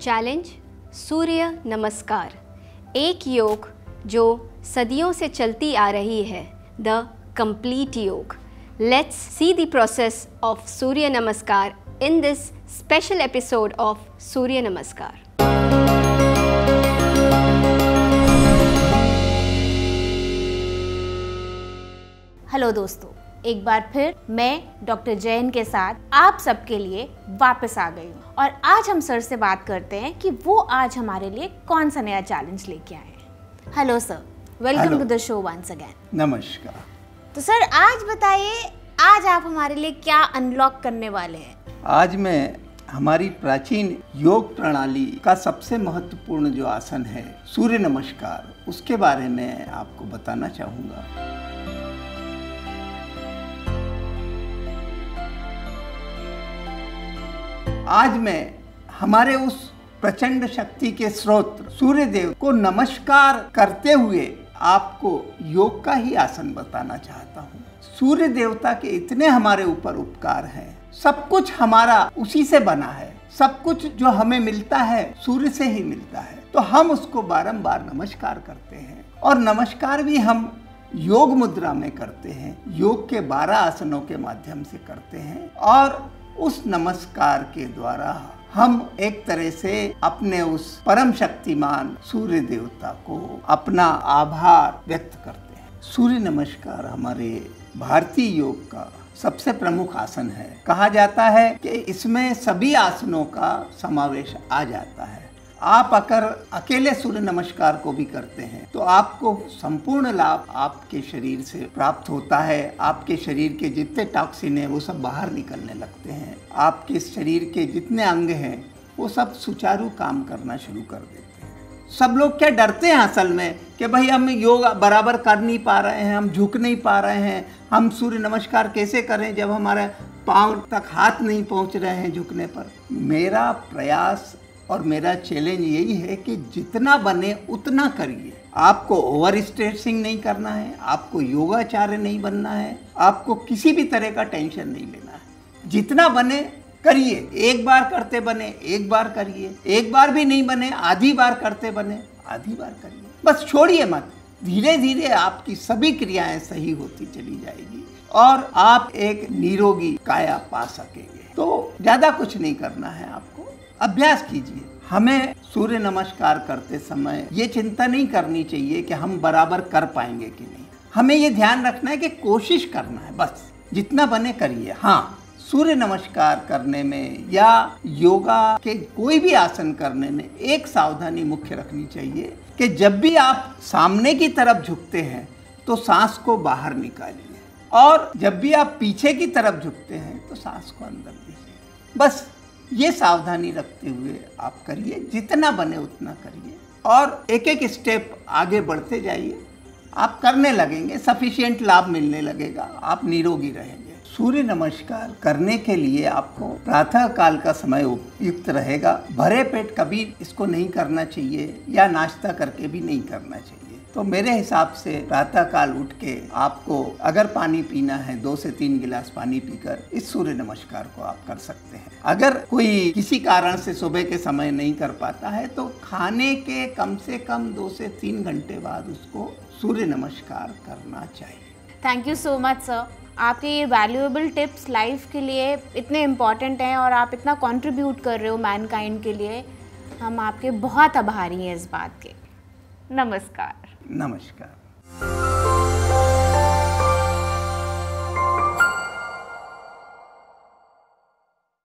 Challenge सूर्य नमस्कार एक योग जो सदियों से चलती आ रही है the complete yoga. Let's see the process of Surya Namaskar in this special episode of Surya Namaskar hello दोस्तों. एक बार फिर मैं डॉक्टर जैन के साथ आप सबके लिए वापस आ गई हूँ। और आज हम सर से बात करते हैं कि वो आज हमारे लिए कौन सा नया चैलेंज लेके आए हैं। Hello sir welcome to the show once again नमस्कार। तो सर आज बताइए आज आप हमारे लिए क्या अनलॉक करने वाले हैं? आज मैं हमारी प्राचीन योग प्रणाली का सबसे महत्वपूर्ण जो आसन है सूर्य नमस्कार उसके बारे में आपको बताना चाहूँगा। आज मैं हमारे उस प्रचंड शक्ति के स्रोत सूर्य देव को नमस्कार करते हुए आपको योग का ही आसन बताना चाहता हूँ। सूर्य देवता के इतने हमारे ऊपर उपकार हैं। सब कुछ हमारा उसी से बना है। सब कुछ जो हमें मिलता है, सूर्य से ही मिलता है। तो हम उसको बारंबार नमस्कार करते हैं। और नमस्कार भी हम योग मुद्रा में करते हैं। योग के बारह आसनों के माध्यम से करते हैं। और उस नमस्कार के द्वारा हम एक तरह से अपने उस परम शक्तिमान सूर्य देवता को अपना आभार व्यक्त करते हैं। सूर्य नमस्कार हमारे भारतीय योग का सबसे प्रमुख आसन है। कहा जाता है कि इसमें सभी आसनों का समावेश आ जाता है। आप अगर अकेले सूर्य नमस्कार को भी करते हैं तो आपको संपूर्ण लाभ आपके शरीर से प्राप्त होता है। आपके शरीर के जितने टॉक्सिन है, वो सब बाहर निकलने लगते हैं। आपके शरीर के जितने अंग हैं, वो सब सुचारू काम करना शुरू कर देते हैं। सब लोग क्या डरते हैं असल में कि भाई हम योग बराबर कर नहीं पा रहे हैं, हम झुक नहीं पा रहे हैं। हम सूर्य नमस्कार कैसे करें जब हमारे पाँव तक हाथ नहीं पहुँच रहे हैं झुकने पर? मेरा प्रयास और मेरा चैलेंज यही है कि जितना बने उतना करिए। आपको ओवर स्ट्रेसिंग नहीं करना है, आपको योगाचार्य नहीं बनना है, आपको किसी भी तरह का टेंशन नहीं लेना है। जितना बने, करिए। एक बार करते बने, एक बार करिए। एक बार भी नहीं बने, आधी बार करते बने, आधी बार करिए। बस छोड़िए मत। धीरे धीरे आपकी सभी क्रियाएँ सही होती चली जाएगी और आप एक निरोगी काया पा सकेंगे। तो ज़्यादा कुछ नहीं करना है आपको। अभ्यास कीजिए। हमें सूर्य नमस्कार करते समय ये चिंता नहीं करनी चाहिए कि हम बराबर कर पाएँगे कि नहीं। हमें ये ध्यान रखना है कि कोशिश करना है, बस। जितना बने करिए। हाँ सूर्य नमस्कार करने में या योगा के कोई भी आसन करने में एक सावधानी मुख्य रखनी चाहिए कि जब भी आप सामने की तरफ़ झुकते हैं तो सांस को बाहर निकालिए। और जब भी आप पीछे की तरफ़ झुकते हैं तो सांस को अंदर लीजिए बस ये सावधानी रखते हुए आप करिए, जितना बने उतना करिए। और एक एक स्टेप आगे बढ़ते जाइए। आप करने लगेंगे सफिशियंट लाभ मिलने लगेगा, आप निरोगी रहेंगे। सूर्य नमस्कार करने के लिए आपको प्रातः काल का समय उपयुक्त रहेगा। भरे पेट कभी इसको नहीं करना चाहिए, या नाश्ता करके भी नहीं करना चाहिए। तो मेरे हिसाब से प्रातः काल उठ के आपको अगर पानी पीना है, दो से तीन गिलास पानी पीकर इस सूर्य नमस्कार को आप कर सकते हैं। अगर कोई किसी कारण से सुबह के समय नहीं कर पाता है तो खाने के कम से कम दो से तीन घंटे बाद उसको सूर्य नमस्कार करना चाहिए। Thank you so much sir आपके ये वैल्यूएबल टिप्स लाइफ के लिए इतने इंपॉर्टेंट हैं और आप इतना कंट्रीब्यूट कर रहे हो मैनकाइंड के लिए। हम आपके बहुत आभारी हैं इस बात के। नमस्कार। नमस्कार।